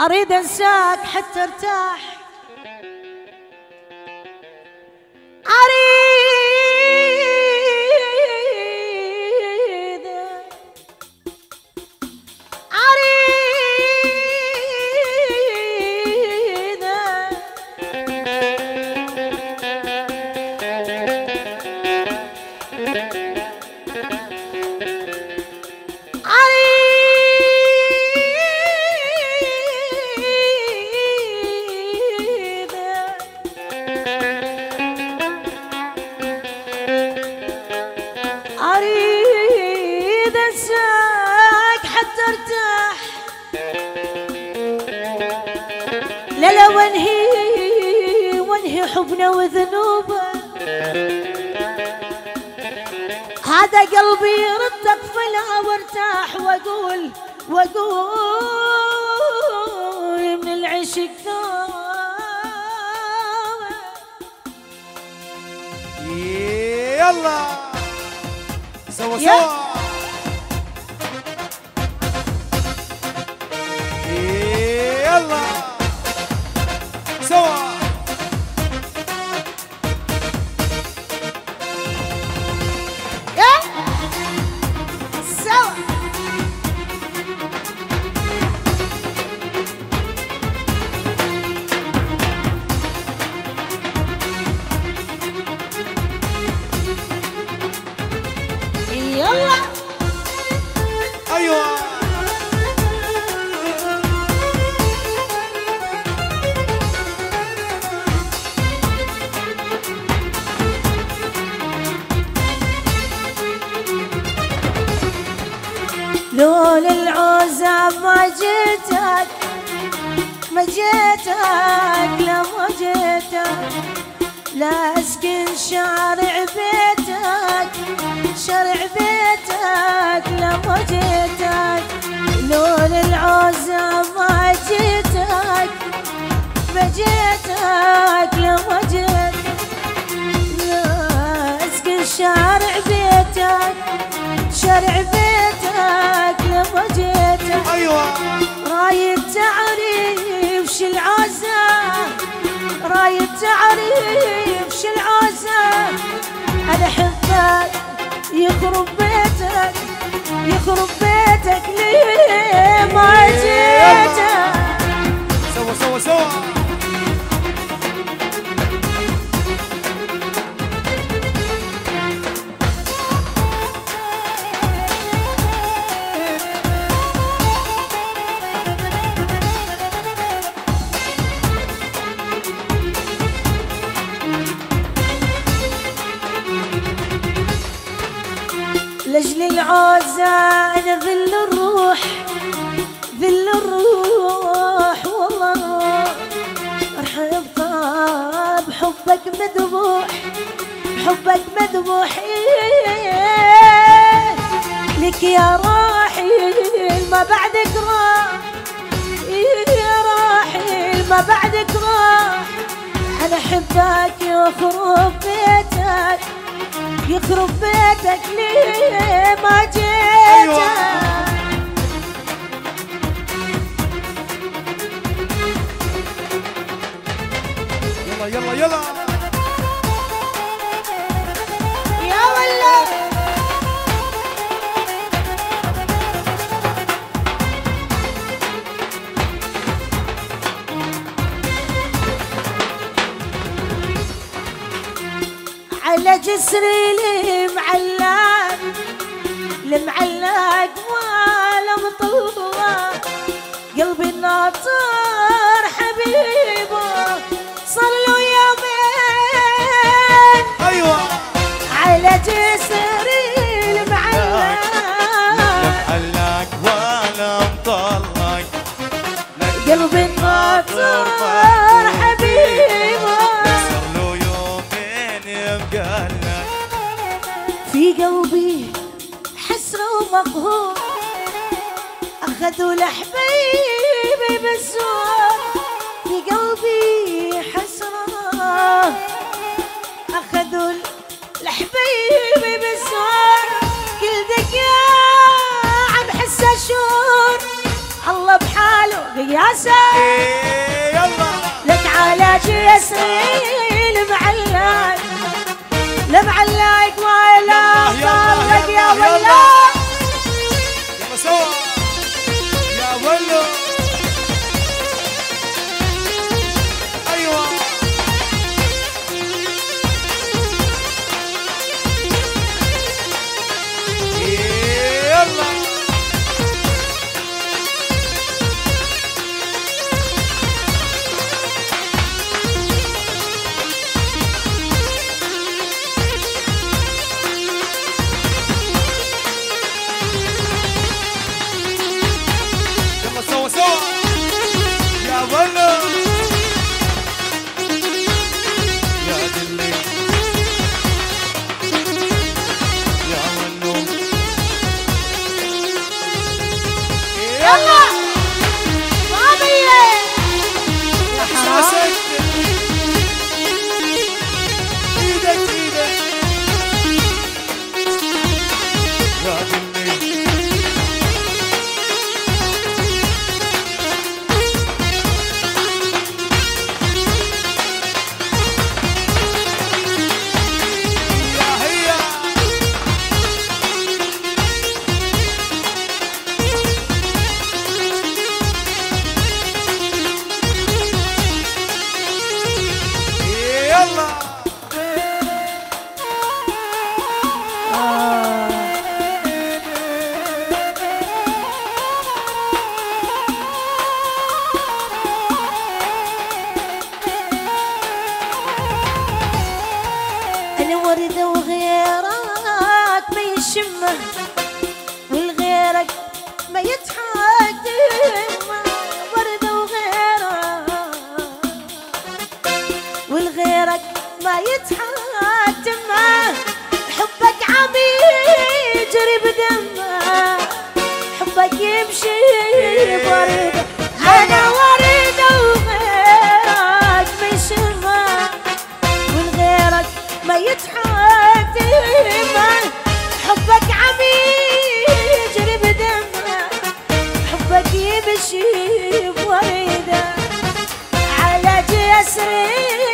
أريد أنساك حتى ارتاح. أريد لا لا وانهي وانهي حبنا وذنوبه. هذا قلبي يردك فلا وارتاح وأقول وأقول من العشق ثوبه يلا سوا. سوا. العوزة ما جيتك ما جيتك لا ما جيتك لا أسكن شارع بيتك شارع بيتك لا ما جيتك لولا العوزة تعرف شو العوزة أنا أحبك يخرب بيتك يخرب بيتك ليه ما جيتك؟ العوزة أنا ذل الروح ذل الروح والله راح أبقى بحبك مذبوح بحبك مذبوح إيه لك يا راحل ما بعدك راح إيه يا راحل ما بعدك راح أنا أحبك يخرب بيتك. يخرب بيتك ليه ما جيتك أيوة. يلا يلا يلا جسري المعلق المعلق ولا مطلع قلبي الناطر حسرة ومقهور أخذوا لحبيبي بالزور في قلبي حسرة. أخذوا لحبيبي بالزور كل دقيقة عم حس أشور الله بحاله قياسة إيه لك على جسري المعلاق المعلاق ما أنا وردة وغيرك ما يشمه والغيرك ما يتحدم وردة وغيرك والغيرك ما يتحدم حبك عميق يجري بدمه حبك يمشي بردة hasret